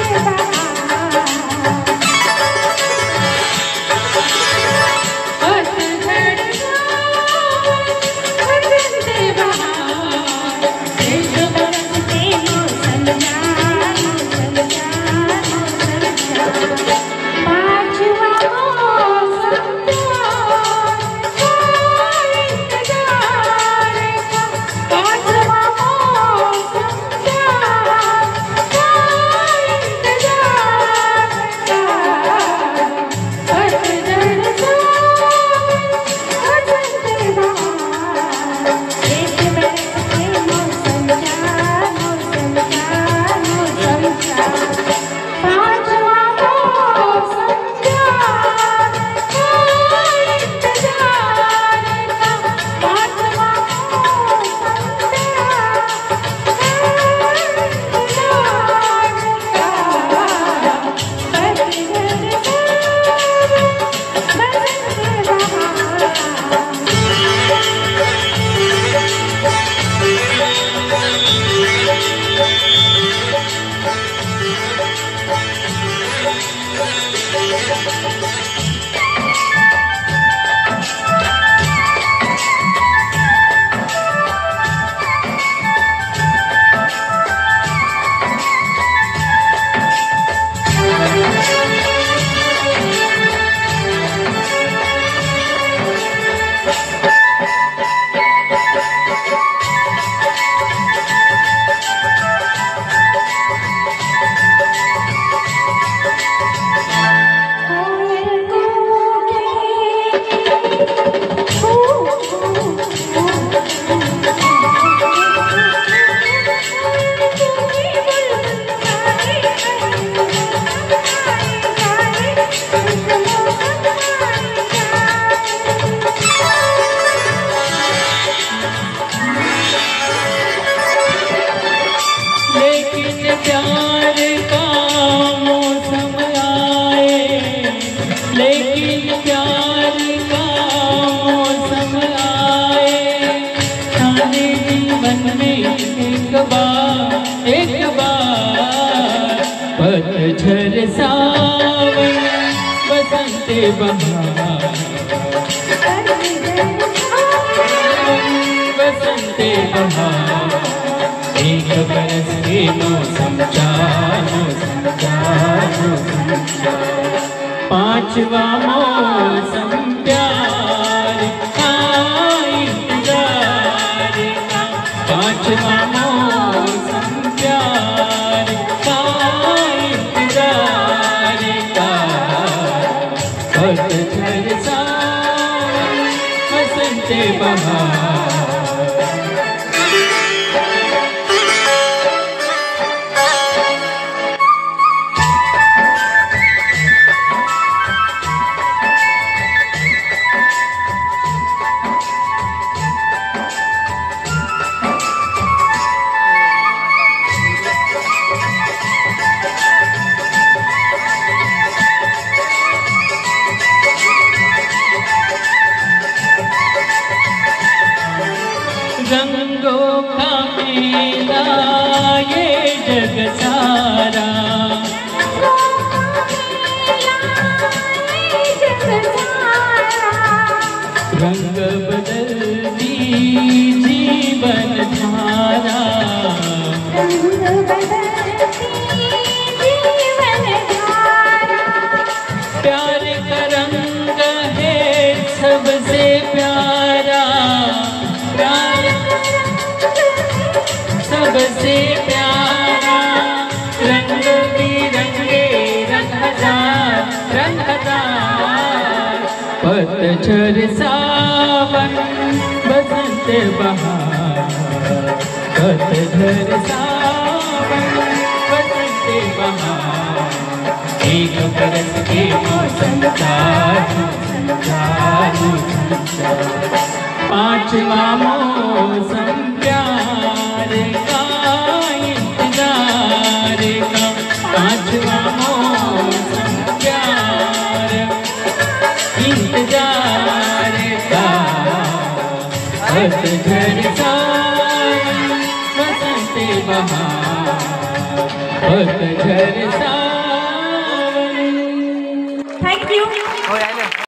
पतझर बसंत बहार एक बरस के मौसम पांचवा मौसम बसंत रंगों का मेला ये जग सारा। रंग बदलती सबसे प्यारा, रंग बिरंगे रंग हज़ार रंग हज़ार। पतझर सावन, बसंत बहार। पतझर सावन, बसंत बहार। एक बरस के मौसम चार का यू बसंत बहार पतझर सावन थँक्यू हो या